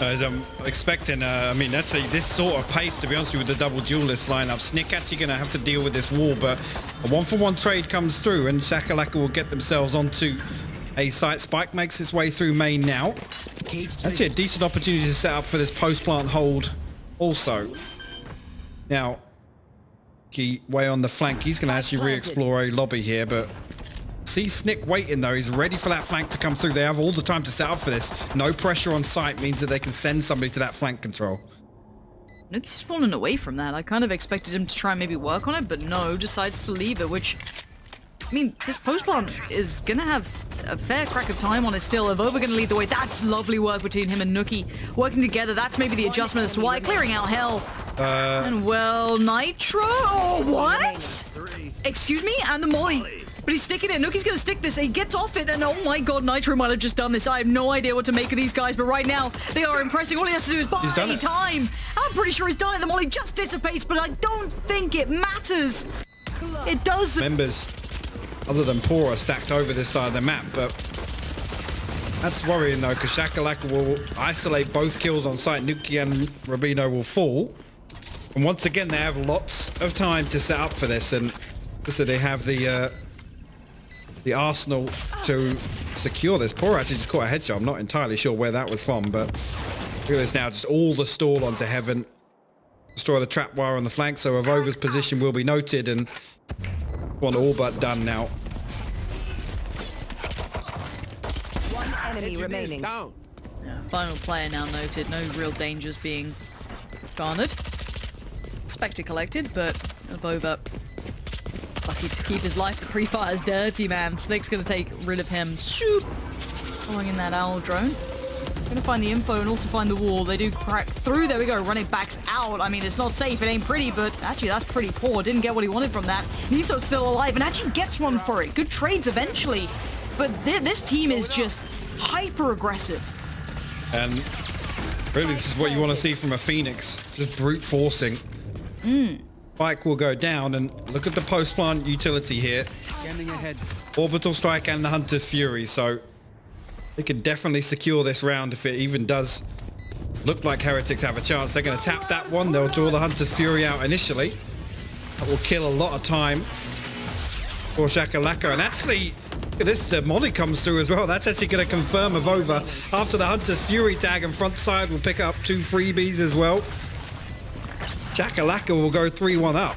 As I'm expecting, uh, I mean, that's a, this sort of pace, to be honest with you, with the double duelist lineup. Snikk actually going to have to deal with this wall, but a one-for-one trade comes through, and Chakalaka will get themselves onto a site. Spike makes its way through main now. That's a decent opportunity to set up for this post-plant hold also. Now, way on the flank. He's going to actually re-explore a lobby here, but See Snikk waiting though. He's ready for that flank to come through. They have all the time to set up for this. No pressure on site means that they can send somebody to that flank control. Nukkye's fallen away from that. I kind of expected him to try and maybe work on it, but no, decides to leave it, which... I mean, this post plant is gonna have a fair crack of time on it still. Avova gonna lead the way. That's lovely work between him and Nukkye. Working together, that's maybe the adjustment as to why. Clearing out hell. Uh, and well, Nitro? Oh, what? Excuse me? And the Molly. But he's sticking it. Nukkye's going to stick this. He gets off it, and oh my god, Nitro might have just done this. I have no idea what to make of these guys, but right now, they are impressing. All he has to do is buy time. I'm pretty sure he's done it. The Molly just dissipates, but I don't think it matters. It does. Members, other than pAura, stacked over this side of the map, but that's worrying though, because Chakalaka will isolate both kills on site. Nukkye and Rubino will fall. And once again, they have lots of time to set up for this, and so they have the uh, the Arsenal to secure this. Poor actually just caught a headshot. I'm not entirely sure where that was from, but look at this now. Just all the stall onto Heaven. Destroy the trap wire on the flank, so Avova's position will be noted and one all but done now. One enemy remaining. Down. Final player now noted. No real dangers being garnered. Spectre collected, but Avova Lucky to keep his life. The pre-fire's dirty, man. Snake's gonna take rid of him. Shoot! Following in that owl drone. Gonna find the info and also find the wall. They do crack through. There we go. Running backs out. I mean, it's not safe. It ain't pretty, but actually, that's pretty poor. Didn't get what he wanted from that. Niso's still alive and actually gets one for it. Good trades eventually. But th this team is just hyper aggressive. And really, this is what you want to see from a Phoenix. Just brute forcing. Mm. Spike will go down and look at the post plant utility here. Ahead. Orbital strike and the Hunter's Fury, so they can definitely secure this round if it even does look like Heretics have a chance. They're going to tap that one. They'll draw the Hunter's Fury out initially. That will kill a lot of time for Chakalaka. And actually, this, the Molly comes through as well. That's actually going to confirm Avova after the Hunter's Fury tag and front side will pick up two freebies as well. Chakalaka will go 3-1 up.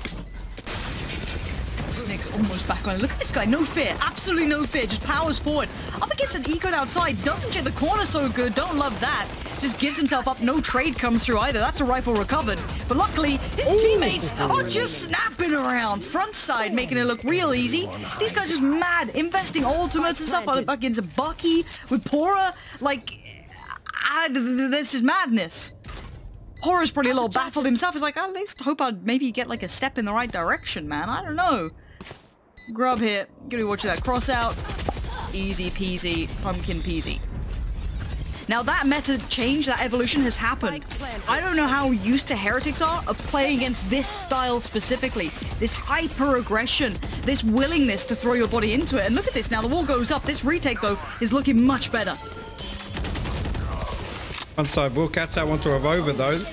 Snake's almost back on it. Look at this guy, no fear, absolutely no fear, just powers forward. Up against an Econ outside, doesn't check the corner so good, don't love that. Just gives himself up, no trade comes through either. That's a rifle recovered. But luckily, his Ooh. teammates are just snapping around. Front side, making it look real easy. These guys are just mad, investing ultimates and stuff up against Bucky with pAura. Like, ah, this is madness. Horror's probably a little baffled himself. He's like, at least hope I'd maybe get like a step in the right direction, man. I don't know. Grub here. Gonna be watching that cross out. Easy peasy, pumpkin peasy. Now that meta change, that evolution has happened. I don't know how used to Heretics are of playing against this style specifically. This hyper aggression, this willingness to throw your body into it. And look at this now, the wall goes up. This retake though is looking much better. One side will catch that one to Avova though.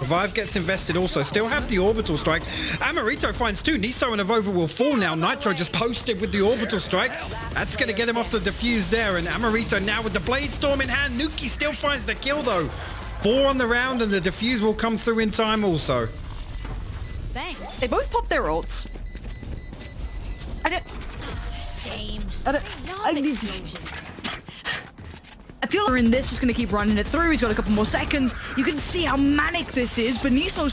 Revive gets invested also. Still have the orbital strike. Amorito finds two. Niso and Avova will fall now. Nitro just posted with the orbital strike. That's going to get him off the defuse there. And Amorito now with the Blade Storm in hand. Nukkye still finds the kill though. Four on the round and the defuse will come through in time also. Thanks. They both pop their ults. I don't... Shame. I don't... I need... I feel like in this just going to keep running it through. He's got a couple more seconds. You can see how manic this is, but Niso's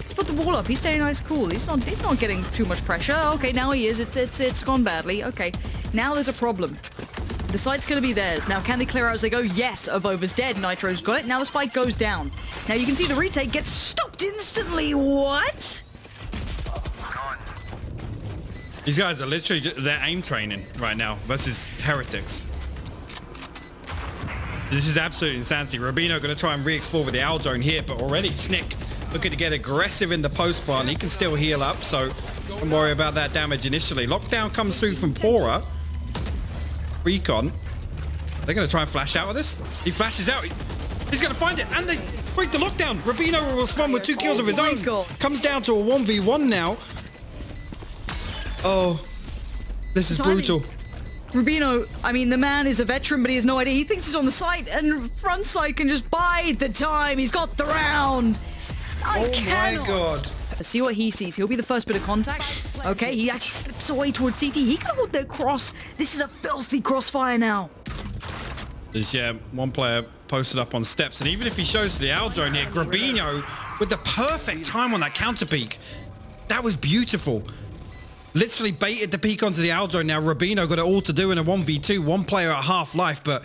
Let's put the wall up. He's staying nice cool. He's not he's not getting too much pressure. Okay, now he is. It's it's it's gone badly. Okay. Now there's a problem. The site's going to be theirs. Now, can they clear out as they go? Yes, Avova's dead. Nitro's got it. Now the spike goes down. Now you can see the retake gets stopped instantly. What? These guys are literally, they're aim training right now versus Heretics. This is absolute insanity. Rubino going to try and re-explore with the Owl Drone here, but already Snikk looking to get aggressive in the post plant. He can still heal up, so don't worry about that damage initially. Lockdown comes through from pAura. Recon. They're going to try and flash out of this. He flashes out. He's going to find it. And they break the lockdown. Rubino will respond with two kills of his own. Comes down to a 1v1 now. Oh, this is brutal. Rubino, I mean, the man is a veteran, but he has no idea. He thinks he's on the side, and front side can just bide the time. He's got the round. I Oh my cannot. God. See what he sees. He'll be the first bit of contact. Okay, he actually slips away towards CT. He can hold their cross. This is a filthy crossfire now. There's yeah, one player posted up on steps, and even if he shows to the Aljo here, Grubinho with the perfect time on that counter peak. That was beautiful. Literally baited the peak onto the Aljo. Now Rubino got it all to do in a 1v2, one player at half life, but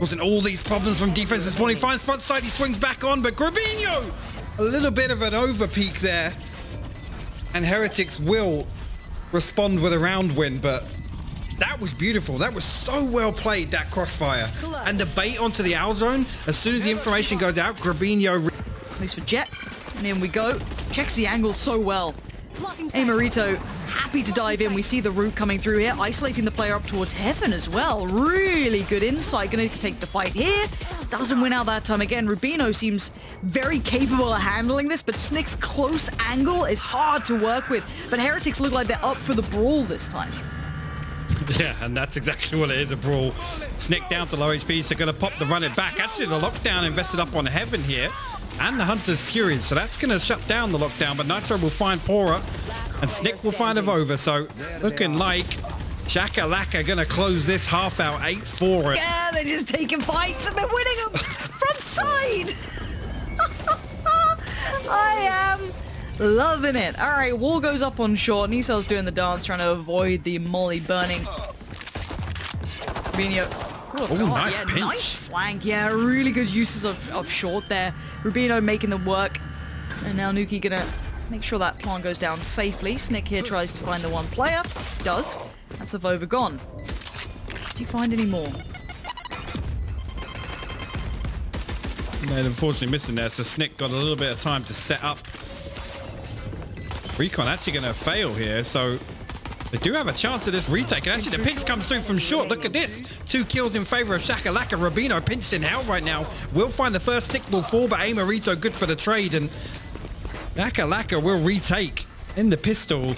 wasn't all these problems from defense this morning. Finds front side, he swings back on, but Grubinho, a little bit of an over peak there. And Heretics will respond with a round win, but that was beautiful. That was so well played, that crossfire. And the bait onto the Al zone, as soon as the information goes out, Grubinho... At least for Jet. And in we go. Checks the angle so well. Hey, Marito, happy to dive in. We see the root coming through here, isolating the player up towards Heaven as well. Really good insight. Going to take the fight here. Doesn't win out that time again. Rubino seems very capable of handling this, but Snikk's close angle is hard to work with. But Heretics look like they're up for the brawl this time. Yeah, and that's exactly what it is, a brawl. Snikk down to low HP, so going to pop the run it back. Actually, the lockdown invested up on Heaven here. And the Hunter's Fury, so that's going to shut down the lockdown. But Nitro will find pAura, and Snikk will find Avova. So looking like Chakalaka going to close this half out 8-4. Yeah, they're just taking fights and they're winning them front side. I am loving it. All right, wall goes up on short. Nisel's doing the dance, trying to avoid the molly burning. Rubino. Oh, God, nice yeah, pinch. Nice flank. Yeah, really good uses of, of short there. Rubino making the work. And now Nukkye gonna make sure that plan goes down safely. Snikk here tries to find the one player. Does. That's Avova gone. Does you find any more? And unfortunately missing there, so Snikk got a little bit of time to set up. Recon actually going to fail here, so they do have a chance of this retake. And actually the pinch comes through from short. Look at this. Two kills in favor of Chakalaka. Rubino pinched in hell right now. Will find the first stick ball fall, but Amarito good for the trade. And Chakalaka will retake in the pistol.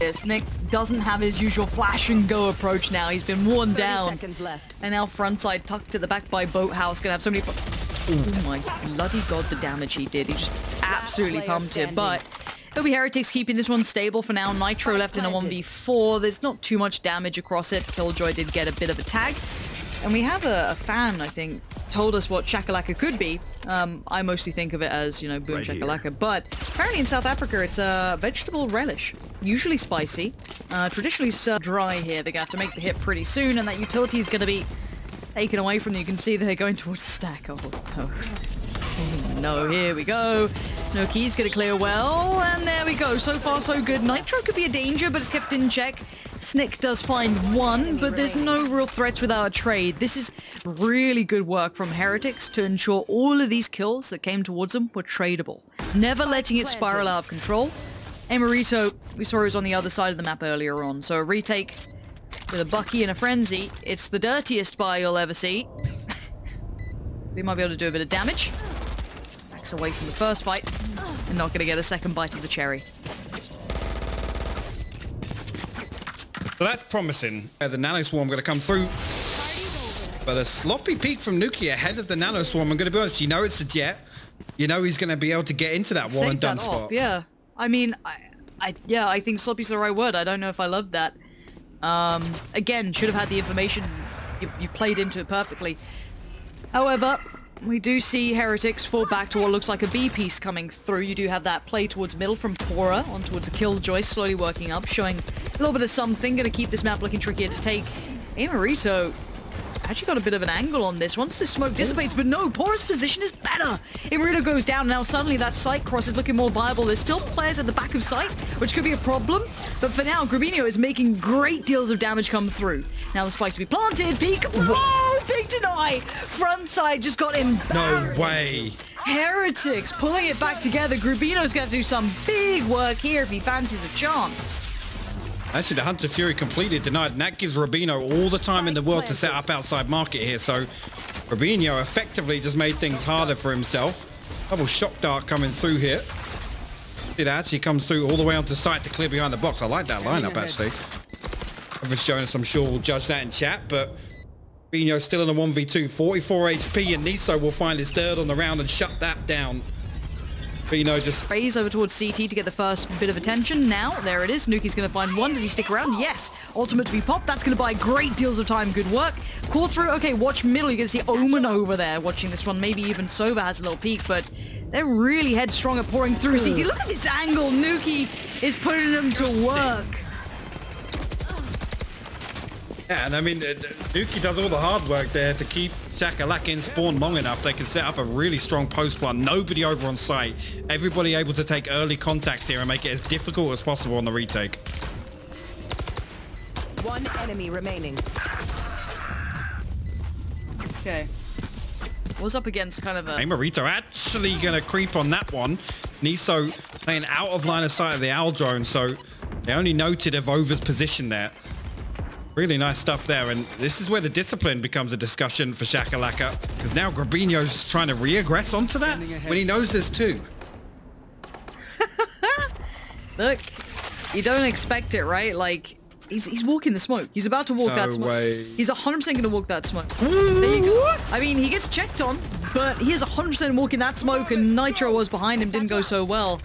Yes, Nick doesn't have his usual flash and go approach now. He's been worn down. seconds left. And now frontside tucked to the back by Boathouse. Gonna have so many... Oh my bloody god, the damage he did. He just absolutely player pumped it. But it'll Heretics keeping this one stable for now. Nitro left in a 1v4. There's not too much damage across it. Killjoy did get a bit of a tag. And we have a, a fan, I think, told us what Chakalaka could be. Um, I mostly think of it as, you know, boom Chakalaka. But apparently in South Africa, it's a vegetable relish. Usually spicy. Uh, traditionally served dry here. They're going to have to make the hit pretty soon. And that utility is going to be taken away from them. You can see they're going towards stack. Oh. Oh, no, here we go. No keys, gonna clear well, and there we go. So far, so good. Nitro could be a danger, but it's kept in check. Snikk does find one, but there's no real threats without a trade. This is really good work from Heretics to ensure all of these kills that came towards them were tradable. Never letting it spiral out of control. Emerito, we saw he was on the other side of the map earlier on, so a retake with a Bucky and a Frenzy. It's the dirtiest buy you'll ever see. we might be able to do a bit of damage. Backs away from the first fight. And not going to get a second bite of the cherry. So that's promising. Uh, the Nano Swarm going to come through. But a sloppy peek from Nukkye ahead of the Nano Swarm. I'm going to be honest, you know it's a jet. You know he's going to be able to get into that wall Save and done that spot. yeah. I mean, I, I, yeah, I think sloppy's the right word. I don't know if I love that. Um, again, should have had the information. You, you played into it perfectly. However, we do see Heretics fall back to what looks like a B piece coming through. You do have that play towards middle from pAura on towards a Killjoy, slowly working up, showing a little bit of something. Going to keep this map looking trickier to take. Amarito actually got a bit of an angle on this once the smoke dissipates, but no, pAura's position is better. Imarito goes down, now suddenly that sight cross is looking more viable. There's still players at the back of sight, which could be a problem, but for now, Grubinho is making great deals of damage come through. Now the spike to be planted, peek, whoa, big deny! Front side just got him. No way. Heretics pulling it back together. Grubinho's going to do some big work here if he fancies a chance. Actually, the Hunter Fury completely denied, and that gives Rubino all the time in the world to set up outside market here. So Robinho effectively just made things harder for himself. Double shock dart coming through here. It actually comes through all the way onto site to clear behind the box. I like that lineup actually. Showing us, I'm sure will judge that in chat, but Robinho still in a 1v2, 44 HP, and Niso will find his third on the round and shut that down. Bino just... Phase over towards CT to get the first bit of attention. Now, there it is. Nukkye's going to find one. Does he stick around? Yes. Ultimate to be popped. That's going to buy great deals of time. Good work. Call through. Okay, watch middle. You're going to see Omen over there watching this one. Maybe even Sova has a little peek, but they're really headstrong at pouring through CT. Look at this angle. Nukkye is putting them to work. Yeah, and I mean, uh, Nukkye does all the hard work there to keep Chakalaka in spawn long enough. They can set up a really strong post plant. Nobody over on site. Everybody able to take early contact here and make it as difficult as possible on the retake. One enemy remaining. Okay. Was up against kind of a... Hey, Marito actually going to creep on that one. Niso playing out of line of sight of the owl drone, so they only noted Avova's position there. Really nice stuff there, and this is where the discipline becomes a discussion for Chakalaka, because now Grubinho's trying to re-aggress onto that when he knows there's two. Look, you don't expect it, right? Like, he's, he's walking the smoke. He's about to walk No that smoke. way. He's 100% going to walk that smoke. there you go. I mean, he gets checked on, but he is 100% walking that smoke, and Nitro was behind him, didn't go so well.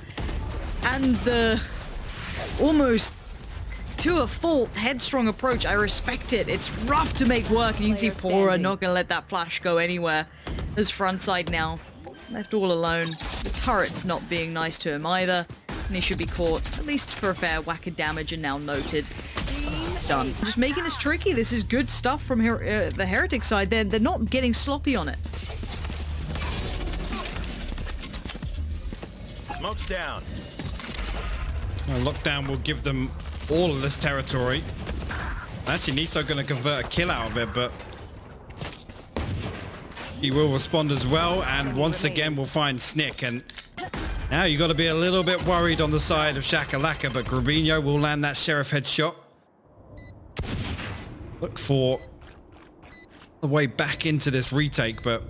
And the almost to a fault headstrong approach, I respect it. It's rough to make work, and you can see Player pAura not going to let that flash go anywhere. There's front side now. Left all alone. The turret's not being nice to him either. And he should be caught, at least for a fair whack of damage, and now noted. Done. Just making this tricky. This is good stuff from her uh, the Heretic side. They're, they're not getting sloppy on it. Smoke's down. A lockdown will give them all of this territory. Actually, Niso going to convert a kill out of it, but he will respond as well. And once again, we'll find Snikk. And now you've got to be a little bit worried on the side of Chakalaka, but Grubinho will land that Sheriff headshot. Look for the way back into this retake, but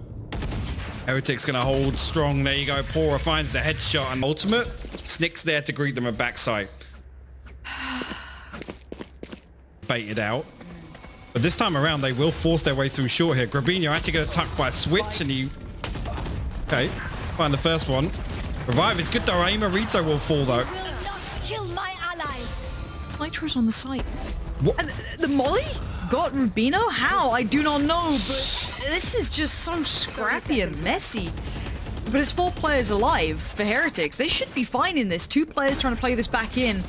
Heretic's going to hold strong. There you go. pAura finds the headshot and ultimate. Snikk's there to greet them at backside. Baited out. But this time around, they will force their way through short here. Grubinho actually going attacked by a switch and he... Okay, find the first one. Revive is good though. Aima Rito will fall though. Will not kill my allies. Nitro's on the site. What? And the Molly got Rubino? How? I do not know, but this is just so scrappy and messy. But it's four players alive for Heretics. They should be fine in this. Two players trying to play this back in.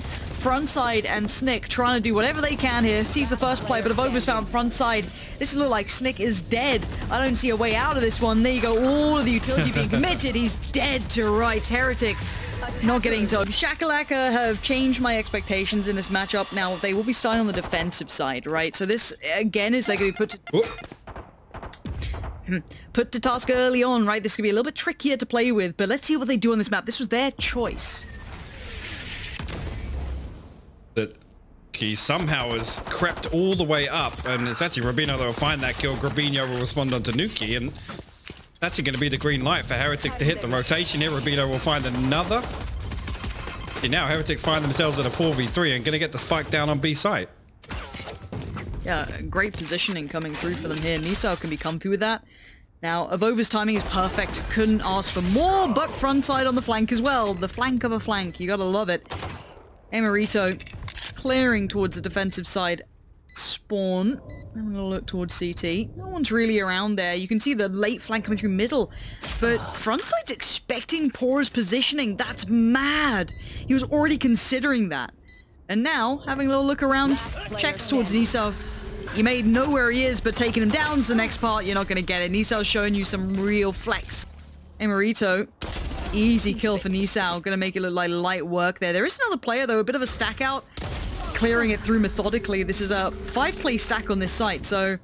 Frontside and Snikk trying to do whatever they can here. Sees the first play, but Avova's found frontside. This looks like Snikk is dead. I don't see a way out of this one. There you go. All of the utility being committed. He's dead to rights. Heretics not getting to. Chakalaka have changed my expectations in this matchup. Now, they will be starting on the defensive side, right? So this, again, is they're going to be put to, put to task early on, right? This could be a little bit trickier to play with, but let's see what they do on this map. This was their choice. He somehow has crept all the way up and it's actually Rabino that will find that kill. Grubinho will respond onto Nukkye and it's actually going to be the green light for Heretics to hit the rotation here. Rabino will find another. See, now Heretics find themselves at a 4v3 and going to get the spike down on B site. Yeah, great positioning coming through for them here. Nisao can be comfy with that. Now, Avova's timing is perfect. Couldn't ask for more, but frontside on the flank as well. The flank of a flank. You gotta love it. Emerito clearing towards the defensive side. Spawn. I'm gonna look towards CT. No one's really around there. You can see the late flank coming through middle. But frontside's expecting Poor's positioning. That's mad. He was already considering that. And now, having a little look around, checks towards Nisao. You may know where he is, but taking him down's the next part. You're not going to get it. Nisao's showing you some real flex. Emerito, easy kill for Nisao. Going to make it look like light work there. There is another player, though, a bit of a stack out. Clearing it through methodically. This is a five-play stack on this site, so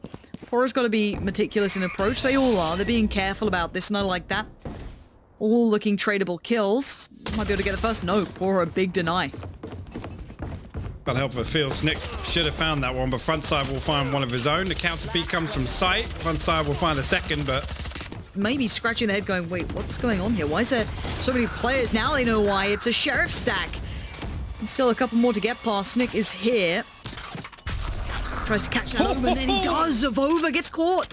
pAura's got to be meticulous in approach. They all are. They're being careful about this, and I like that. All looking tradable kills. Might be able to get the first. No, pAura, big deny. Can't help but feel Snikk should have found that one, but frontside will find one of his own. The counter comes from sight. Frontside will find a second, but maybe scratching their head going, wait, what's going on here? Why is there so many players? Now they know why. It's a sheriff stack. And still a couple more to get past. Snikk is here. Tries to catch that over, and then he does. Avova gets caught.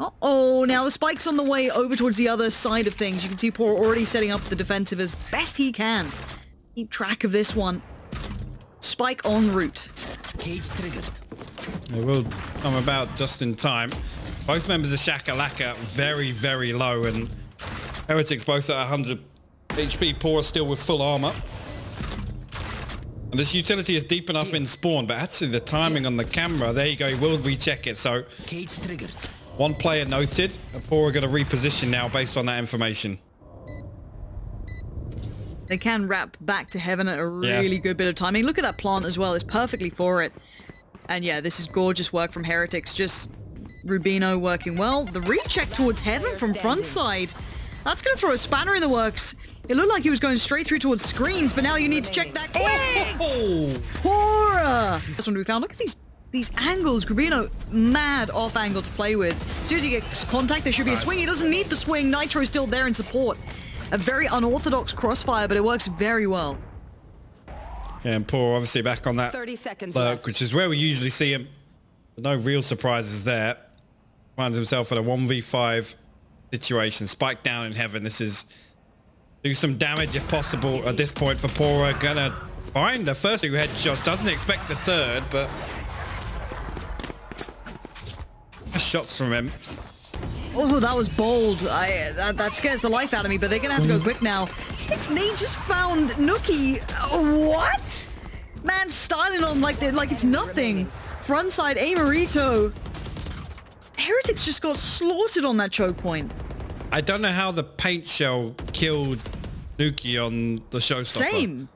Uh-oh, now the spike's on the way over towards the other side of things. You can see Poor already setting up the defensive as best he can. Keep track of this one. Spike en route. Cage triggered. It will come about just in time. Both members of Chakalaka very, very low, and Heretics both at 100 HP. Poor still with full armor. And this utility is deep enough in spawn, but actually the timing on the camera, there you go, he will recheck it. So Cage triggered. one player noted, Poor are going to reposition now based on that information. They can wrap back to heaven at a really Yeah. good bit of timing. Look at that plant as well. It's perfectly for it. And yeah, this is gorgeous work from Heretics. Just Rubino working well. The recheck towards heaven from front side. That's going to throw a spanner in the works. It looked like he was going straight through towards screens, but now you need to check that quick. Oh! pAura! This one we found. Look at these these angles. Rubino, mad off angle to play with. As soon as he gets contact, there should be a swing. He doesn't need the swing. Nitro's still there in support. A very unorthodox crossfire, but it works very well. Yeah, and Poor obviously back on that 30 seconds lurk, left. which is where we usually see him. No real surprises there. Finds himself at a 1v5 situation. Spike down in heaven. This is do some damage if possible at this point for pAura. Gonna find the first two headshots. Doesn't expect the third, but shots from him. Oh, that was bold. I that, that scares the life out of me, but they're gonna have to go mm. quick now. Sticks Nate just found Nukkye. What? Man, styling on like like it's nothing. Frontside Amarito. Heretics just got slaughtered on that choke point. I don't know how the paint shell killed Nukkye on the showstopper. Same.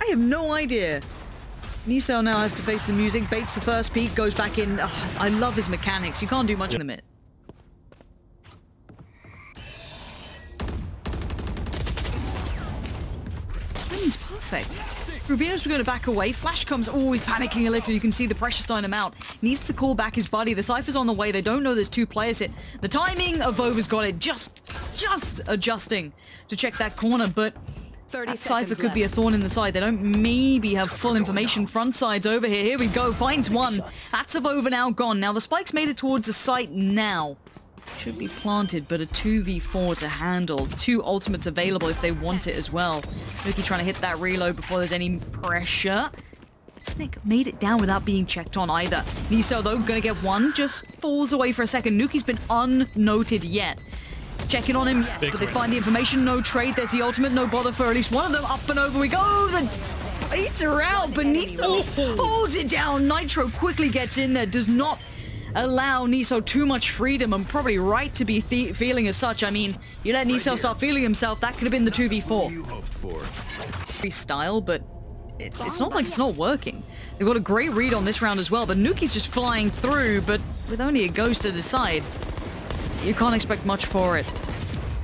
I have no idea. Nisel now has to face the music, baits the first peak, goes back in. Oh, I love his mechanics. You can't do much in a minute. Perfect. Rubino's going to back away. Flash comes, always panicking a little. You can see the pressure starting him out. Needs to call back his buddy. The Cypher's on the way. They don't know there's two players hit. The timing of Vova's got it. Just, just adjusting to check that corner, but 30 that Cypher could be a thorn in the side. They don't maybe have full information. Front side's over here. Here we go. Finds one. That's of over now gone. Now the spike's made it towards the site now. Should be planted, but a 2v4 to handle. Two ultimates available if they want it as well. Nukkye trying to hit that reload before there's any pressure. Snikk made it down without being checked on either. Niso, though, gonna get one. Just falls away for a second. Nukkye's been unnoted yet. Checking on him, yes, Big but they win. find the information. No trade. There's the ultimate. No bother for at least one of them. Up and over we go. The beats are out, but Niso holds it down. Nitro quickly gets in there. Does not allow Niso too much freedom and probably right to be feeling as such. I mean, you let Niso start feeling himself, that could have been the 2v4 You hoped for. style, but it, it's not like it's not working. They've got a great read on this round as well, but Nukkye's just flying through, but with only a ghost to the side, you can't expect much for it.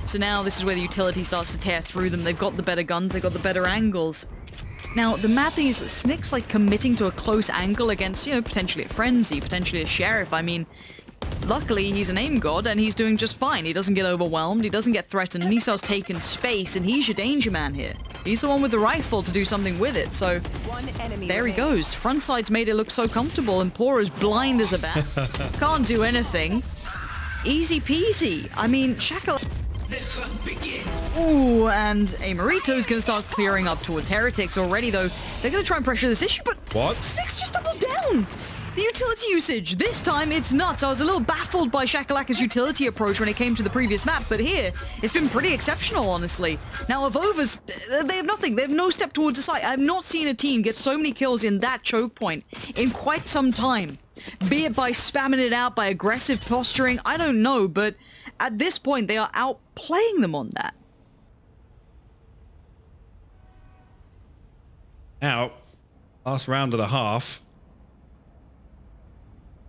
So now this is where the utility starts to tear through them. They've got the better guns, they've got the better angles. Now, the mad thing is that Snikk's like committing to a close angle against, you know, potentially a Frenzy, potentially a Sheriff. I mean, luckily he's an aim god and he's doing just fine. He doesn't get overwhelmed, he doesn't get threatened. Niso's taken space and he's your danger man here. He's the one with the rifle to do something with it, so One enemy there he remaining. goes. Frontside's made it look so comfortable and poor as blind as a bat. Can't do anything. Easy peasy. I mean, Shackle... Ooh, and Amarito's gonna start clearing up towards Heretics already, though. They're gonna try and pressure this issue, but What? Snikk's just doubled down. The utility usage. This time it's nuts. I was a little baffled by Chakalaka's utility approach when it came to the previous map, but here it's been pretty exceptional, honestly. Now, Avova's, they have nothing. They have no step towards the site. I have not seen a team get so many kills in that choke point in quite some time. Be it by spamming it out, by aggressive posturing, I don't know, but at this point they are outplaying them on that. Now, last round and a half.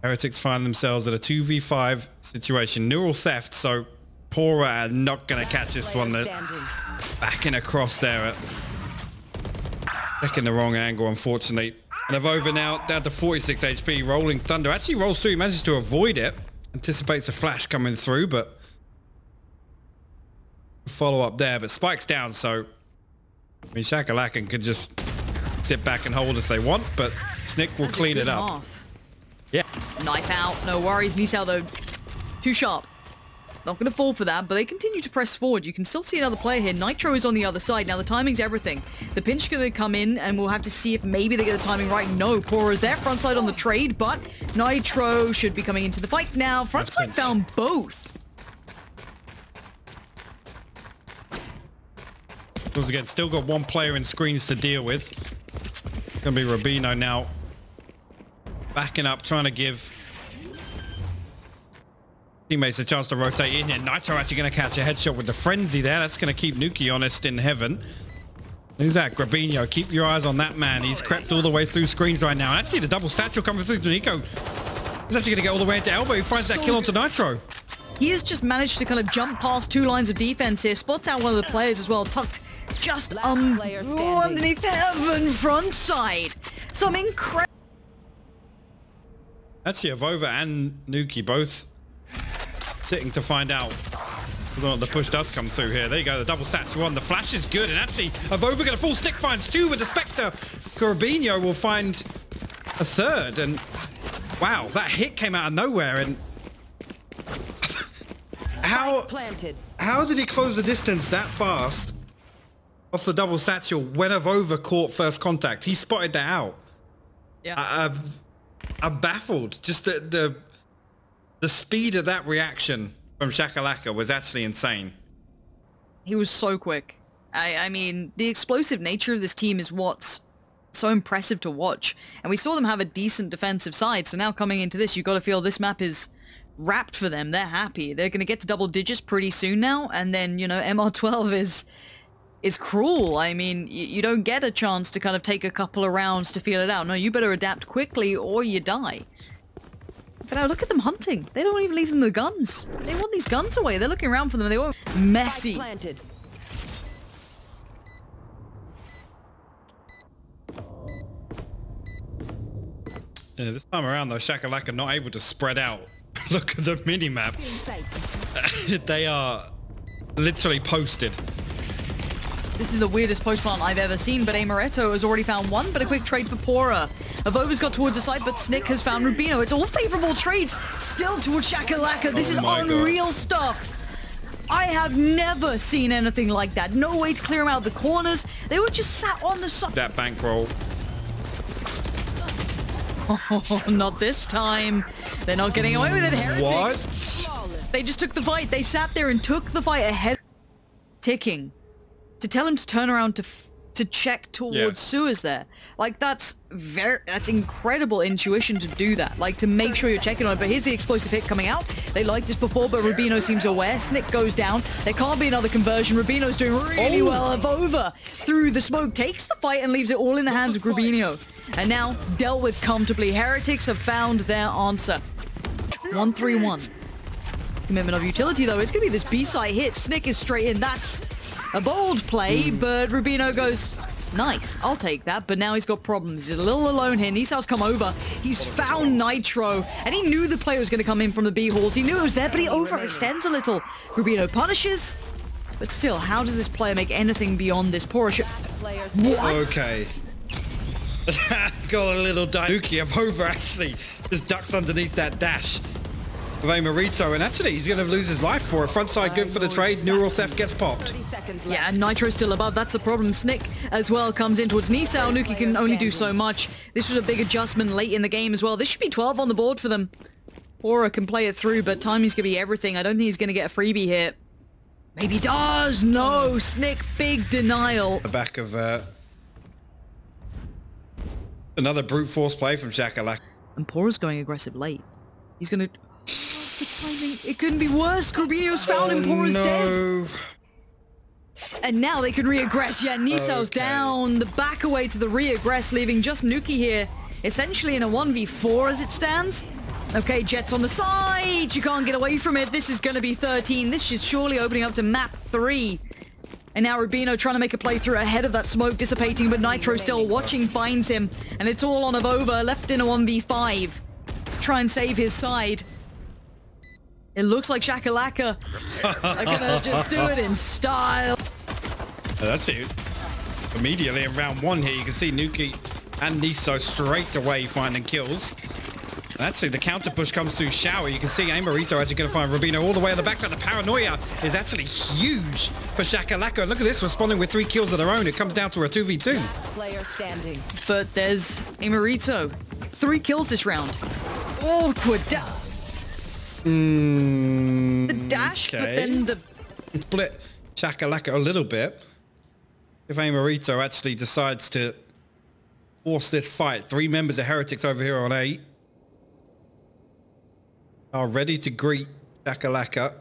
Heretics find themselves at a 2v5 situation. Neural theft, so pAura are not going to catch this one. They're backing across there. Taking the wrong angle, unfortunately. And over now, down to 46 HP. Rolling Thunder actually rolls through. Manages to avoid it. Anticipates a flash coming through, but follow up there. But Spike's down, so I mean, Shakalakan could just sit back and hold if they want, but Snikk will That's clean it up. half. Yeah. Knife out, no worries. Nisao though, too sharp. Not going to fall for that, but they continue to press forward. You can still see another player here. Nitro is on the other side. Now, the timing's everything. The pinch going to come in, and we'll have to see if maybe they get the timing right. No, pAura's there, front side on the trade, but Nitro should be coming into the fight now. Front That's side pinch. found both. Once again, still got one player in screens to deal with. Gonna be Rubino now. Backing up, trying to give teammates a chance to rotate in here. Nitro actually gonna catch a headshot with the frenzy there. That's gonna keep Nukkye honest in heaven. Who's that? Grubinho. Keep your eyes on that man. He's crept all the way through screens right now. And actually, the double satchel coming through to Nico. He's actually gonna get all the way into elbow. He finds that So kill onto Nitro. He has just managed to kind of jump past two lines of defense here. Spots out one of the players as well, tucked just Last oh, underneath heaven front side. Some incredible. Actually, Avova and Nukkye both sitting to find out whether the push does come through here. There you go, the double satchel one. The flash is good, and actually, Avova going to full stick finds two with the Spectre. Corabino will find a third, and wow, that hit came out of nowhere, and how Planted. how did he close the distance that fast off the double satchel when Avova caught first contact? He spotted that out. Yeah. I, I'm, I'm baffled. Just the, the the speed of that reaction from Chakalaka was actually insane. He was so quick. I, I mean, the explosive nature of this team is what's so impressive to watch. And we saw them have a decent defensive side, so now coming into this, you've got to feel this map is wrapped for them. They're happy. They're going to get to double digits pretty soon now, and then, you know, MR12 is is cruel. I mean, you, you don't get a chance to kind of take a couple of rounds to feel it out. No, you better adapt quickly or you die. But now look at them hunting. They don't even leave them the guns. They want these guns away. They're looking around for them. They won't. Messy. Planted. Yeah, this time around though, Chakalaka not able to spread out. Look at the mini map. they are literally posted. This is the weirdest post plant I've ever seen, but Amaretto has already found one, but a quick trade for Pora. Avova's got towards the side, but Snikk has found Rubino. It's all favorable trades still towards Chakalaka. This Oh is my God. unreal stuff. I have never seen anything like that. No way to clear them out of the corners. They were just sat on the side. That bankroll. Oh, not this time. They're not getting away with it, Heretics. What? They just took the fight. They sat there and took the fight ahead. Ticking. To tell him to turn around to f- to check towards Yeah. sewers there. Like that's very that's incredible intuition to do that. Like to make sure you're checking on it. But here's the explosive hit coming out. They liked this before, but Rubino seems aware. Snikk goes down. There can't be another conversion. Rubino's doing really Oh. well. Avova through the smoke takes the fight and leaves it all in the hands of Rubino. And now dealt with comfortably. Heretics have found their answer. 1-3-1. Commitment of utility though it's going to be this B-side hit. Snikk is straight in. That's a bold play, hmm. but Rubino goes, nice, I'll take that. But now he's got problems. He's a little alone here. Nisao's come over. He's found Nitro, and he knew the player was going to come in from the B halls. He knew it was there, but he overextends a little. Rubino punishes, but still, how does this player make anything beyond this? Player. What? Okay. Got a little Danuki of over actually. Just ducks underneath that dash of Amarito, and actually he's going to lose his life for it. Front side good for the trade. Neural theft gets popped. Yeah, left. and Nitro's still above. That's the problem. Snikk as well comes in towards Nisao. Nukkye can only do so much. This was a big adjustment late in the game as well. This should be 12 on the board for them. Aura can play it through, but timing's going to be everything. I don't think he's going to get a freebie here. Maybe does. No, Snikk, big denial. The back of uh, another brute force play from Shakalak. And pAura's going aggressive late. He's going to... It couldn't be worse. Corbino's found and pAura's dead. Oh, and now they can re-aggress. Yeah, Nisao's Okay. down. The back away to the re-aggress, leaving just Nukkye here, essentially in a 1v4 as it stands. Okay, Jet's on the side. You can't get away from it. This is going to be 13. This is surely opening up to map 3. And now Rubino trying to make a play through ahead of that smoke dissipating, but Nitro still watching finds him. And it's all on Avova, left in a 1v5. Try and save his side. It looks like Chakalaka are gonna just do it in style. Uh, That's it. Immediately in round one here, you can see Nukkye and Niso straight away finding kills. And Actually, the counter push comes through Shower. You can see Amarito actually going to find Rubino all the way on the backside. The paranoia is actually huge for Chakalaka. Look at this, responding with three kills of their own. It comes down to a 2v2. Player standing. But there's Emerito. Three kills this round. Awkward. Da- the dash, but then the Split Chakalaka a little bit. If Amarito actually decides to force this fight. Three members of Heretics over here on eight are ready to greet Chakalaka.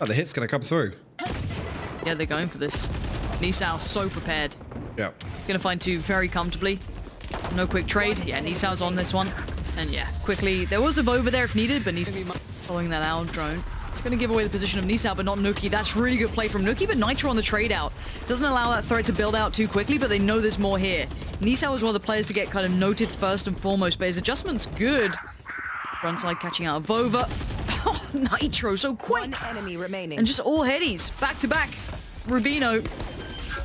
Oh, the hit's going to come through. yeah, they're going for this. Nisao so prepared. Yeah. Gonna find two very comfortably. No quick trade. Yeah, Nisao's on this one. And yeah, quickly. There was a Vova there if needed, but Nisao following that out drone. Gonna give away the position of Nisao, but not Nukkye. That's really good play from Nukkye, but Nitro on the trade out. Doesn't allow that threat to build out too quickly, but they know there's more here. Nisao was one of the players to get kind of noted first and foremost, but his adjustment's good. Front side catching out Vova. Oh, Nitro, so quick! One enemy remaining. And just all headies, back to back. Rubino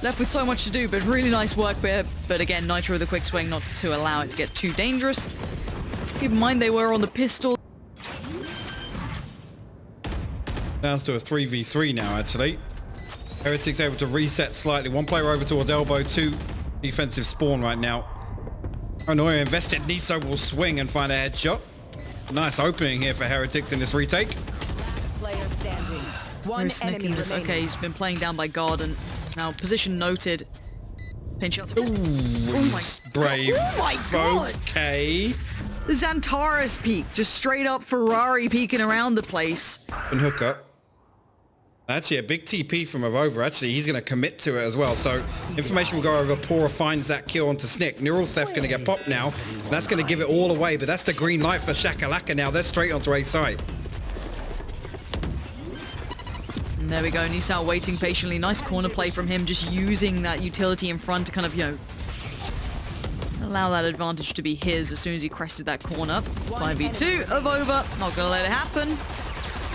left with so much to do, but really nice work there. But again, Nitro with a quick swing, not to allow it to get too dangerous. Keep in mind they were on the pistol. Down to a 3v3 now, actually. Heretics able to reset slightly. One player over towards elbow, two defensive spawn right now. Paranoia invested. Niso will swing and find a headshot. Nice opening here for Heretics in this retake. Player standing. One Very enemy this. remaining. Okay, he's been playing down by Garden. Now, position noted. Pinch shot. Ooh, oh my he's brave. Oh my God. Okay. Xantares peak. Just straight up Ferrari peeking around the place. And hook up. Actually, a big TP from Avova. Actually, he's going to commit to it as well. So information will go over. pAura finds that kill onto Snikk. Neural Theft going to get popped now. And that's going to give it all away. But that's the green light for Chakalaka now. They're straight onto A. And there we go. Nisao waiting patiently. Nice corner play from him, just using that utility in front to kind of, you know, allow that advantage to be his as soon as he crested that corner. 5v2 of over. Not gonna let it happen.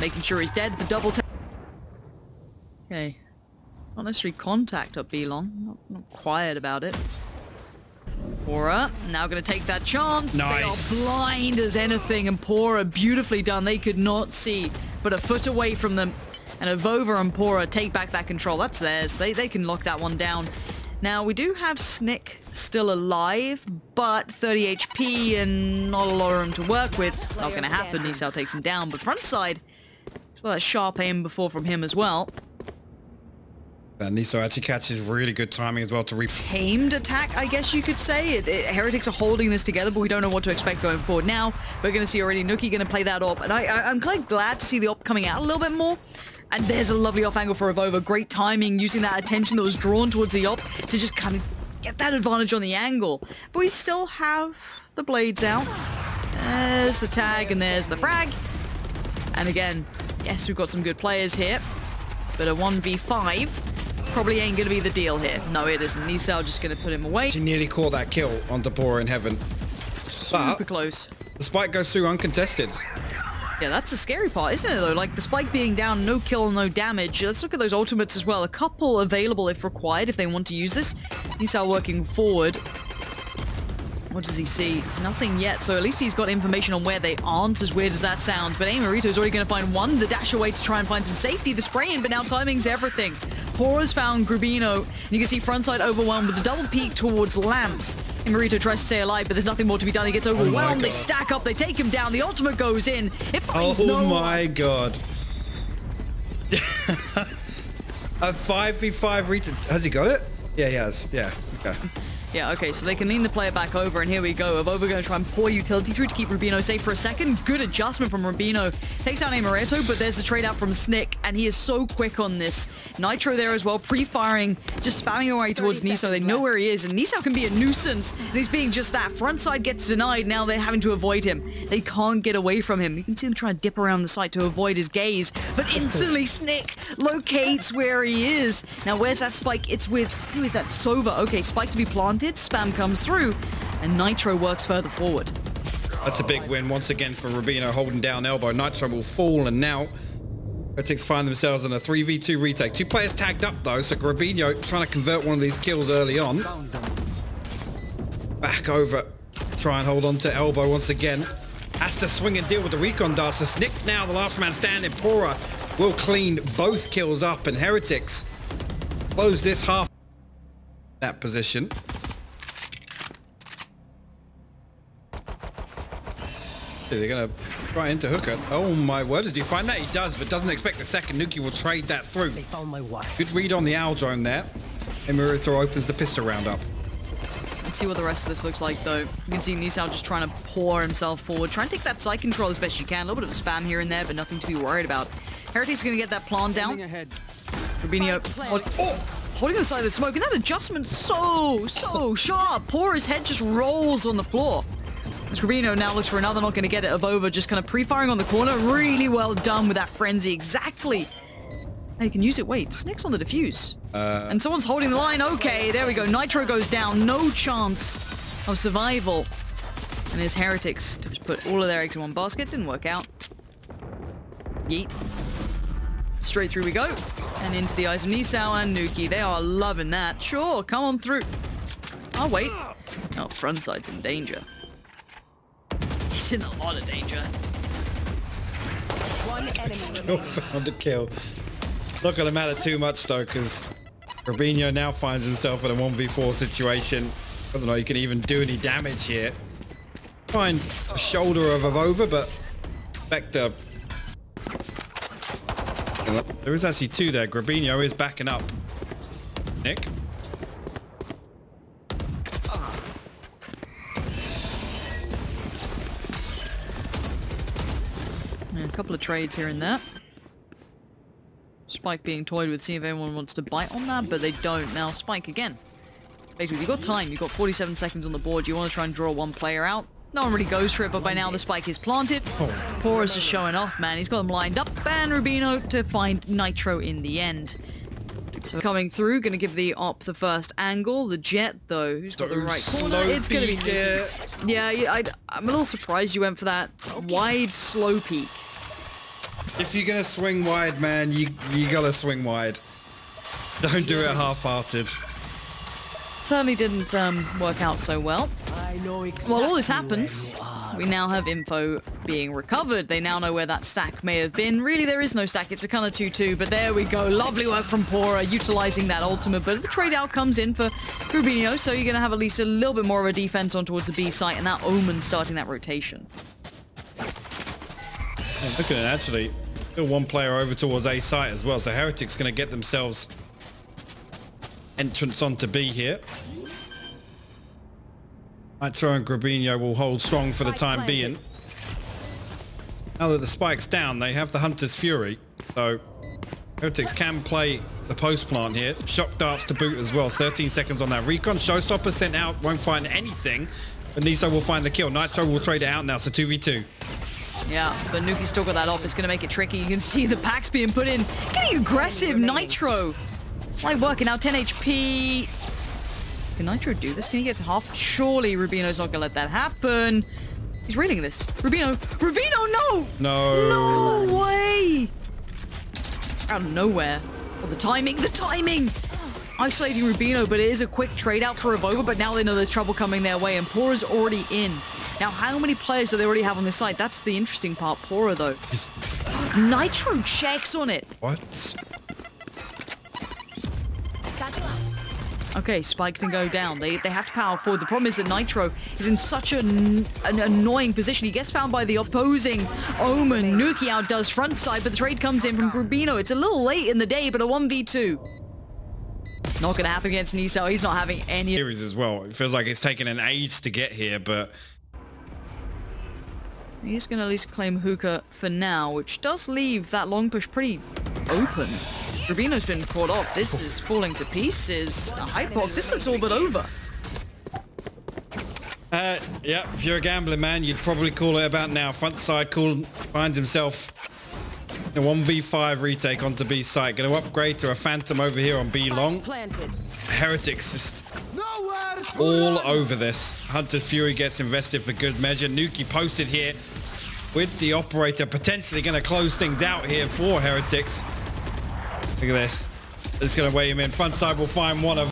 Making sure he's dead. The double. Okay. Not necessarily contact up B-Long. Not, not quiet about it. pAura now going to take that chance. Nice. They are blind as anything, and pAura beautifully done. They could not see, but a foot away from them. And Avova and pAura take back that control. That's theirs. They, they can lock that one down. Now, we do have Snikk still alive, but 30 HP and not a lot of room to work with. Not going to happen. standing. Nisao takes him down. But front side, well, that sharp aim before from him as well. And Niso actually catches really good timing as well to re tamed attack, I guess you could say. It, it- Heretics are holding this together, but we don't know what to expect going forward. Now, we're going to see already Nukkye going to play that op, and I, I, I'm kind of glad to see the op coming out a little bit more. And there's a lovely off angle for Avova. Great timing, using that attention that was drawn towards the op to just kind of get that advantage on the angle. But we still have the blades out. There's the tag, and there's the frag. And again, yes, we've got some good players here, but a 1v5 probably ain't going to be the deal here. No, it isn't. Nisao just going to put him away. She nearly caught that kill on Depora in heaven. Super But close. the spike goes through uncontested. Yeah, that's the scary part, isn't it, though? Like, the spike being down, no kill, no damage. Let's look at those ultimates as well. A couple available if required, if they want to use this. Nisao working forward. What does he see? Nothing yet, so at least he's got information on where they aren't, as weird as that sounds. But Amarito's already going to find one, the dash away to try and find some safety, the spray in, but now timing's everything. Hora's found Grubinho. You can see frontside overwhelmed with the double peek towards Lamps. Amarito tries to stay alive, but there's nothing more to be done. He gets oh overwhelmed, they stack up, they take him down, the ultimate goes in. It oh finds Oh no my god. a 5v5 retake. Has he got it? Yeah, he has. Yeah. Okay. Yeah, okay, so they can lean the player back over, and here we go. Avova going to try and pour utility through to keep Rubino safe for a second. Good adjustment from Rubino. Takes out Amaretto, but there's the trade out from Snikk, and he is so quick on this. Nitro there as well, pre-firing, just spamming away towards Niso. They know where he is, and Niso can be a nuisance, and he's being just that. Front side gets denied, now they're having to avoid him. They can't get away from him. You can see them trying to dip around the site to avoid his gaze, but instantly Snikk locates where he is. Now, where's that spike? It's with, who is that? Sova. Okay, spike to be planted, spam comes through, and Nitro works further forward. That's a big win once again for Rubino holding down elbow. Nitro will fall and now Heretics find themselves in a 3v2 retake. Two players tagged up though, so Grubinho trying to convert one of these kills early on. Back over, try and hold on to elbow once again. Has to swing and deal with the recon dust. So Snikk now, the last man standing. pAura will clean both kills up and Heretics close this half that position. They're gonna try into hookah. Oh my word, does he find that? He does, but doesn't expect the second. Nukkye will trade that through. They found my wife. Good read on the owl drone there. AjMERiTO opens the pistol round up. Let's see what the rest of this looks like, though. You can see niesoW just trying to pour himself forward. Try and take that side control as best you can. A little bit of spam here and there, but nothing to be worried about. Heretics going to get that plant down. Rubinho hold, oh, holding the side of the smoke. And that adjustment so, so sharp. Poor his head just rolls on the floor. As Rubino now looks for another, not going to get it. Avova just kind of pre-firing on the corner. Really well done with that frenzy. Exactly. Now you can use it. Wait, Snikk's on the defuse. Uh, And someone's holding the line. Okay, there we go. Nitro goes down. No chance of survival. And his Heretics to just put all of their eggs in one basket. Didn't work out. Yeet. Straight through we go. And into the eyes of niesoW and Nukkye. They are loving that. Sure, come on through. Oh, wait. Oh, frontside's in danger. He's in a lot of danger. One enemy still found a kill. It's Not going to matter too much though, because Rubinho now finds himself in a 1v4 situation. I don't know you can even do any damage here. Find a shoulder of Avova, but Vector. There is actually two there. Grubinho is backing up. Nick? Couple of trades here and there. Spike being toyed with, see if anyone wants to bite on that, but they don't. Now, Spike again. Basically, you've got time. You've got 47 seconds on the board. You want to try and draw one player out. No one really goes for it, but by now the spike is planted. pAura's is showing off, man. He's got them lined up. And Rubino to find Nitro in the end. So coming through, going to give the op the first angle. The Jet, though, who's got the right corner. It's going to be peek, yeah. I'd, I'm a little surprised you went for that wide slow peak. If you're gonna swing wide, man, you you gotta swing wide. Don't do it half-hearted. Certainly didn't um, work out so well. I know exactly While all this happens, we now have info being recovered. They now know where that stack may have been. Really, there is no stack. It's a kind of 2-2, but there we go. Lovely work from pAura, utilizing that ultimate. But the trade out comes in for Rubinho, so you're going to have at least a little bit more of a defense on towards the B site, and that Omen starting that rotation. Look at it, actually. Still one player over towards A site as well, so Heretic's going to get themselves entrance onto B here. Nitro and Grubinho will hold strong for the time being. Now that the spike's down, they have the Hunter's Fury, so Heretics can play the post plant here. Shock darts to boot as well. 13 seconds on that. Recon Showstopper sent out, won't find anything. But niesoW will find the kill. Nitro will trade it out now, so 2v2. Yeah, but Nukkye's still got that off. It's going to make it tricky. You can see the packs being put in. Getting aggressive, Nitro. Like working out 10 HP. Can Nitro do this? Can he get to half? Surely Rubino's not going to let that happen. He's reeling this. Rubino. Rubino, no! No. No way! Out of nowhere. Oh, the timing, the timing! Isolating Rubino, but it is a quick trade out for Avova, but now they know there's trouble coming their way, and pAura's already in. Now, how many players do they already have on this site? That's the interesting part. pAura, though. Is- Nitro checks on it. What? Okay, Spike can go down. They, they have to power forward. The problem is that Nitro is in such an, an annoying position. He gets found by the opposing Omen. Nukkye outdoes frontside, but the trade comes in from Grubinho. It's a little late in the day, but a 1v2. Not going to happen against niesoW. He's not having any. Series as well. It feels like it's taken an age to get here, but He's going to at least claim Hookah for now, which does leave that long push pretty open. Rubino's been caught off. This is falling to pieces. Hypoc, this looks all but over. Uh, yeah, if you're a gambling man, you'd probably call it about now. Frontside call finds himself a 1v5 retake onto B site. Going to upgrade to a Phantom over here on B long. Heretics just all over this. Hunter's Fury gets invested for good measure. Nukkye posted here with the operator potentially going to close things out here for Heretics. Look at this. It's going to weigh him in. Frontside will find one of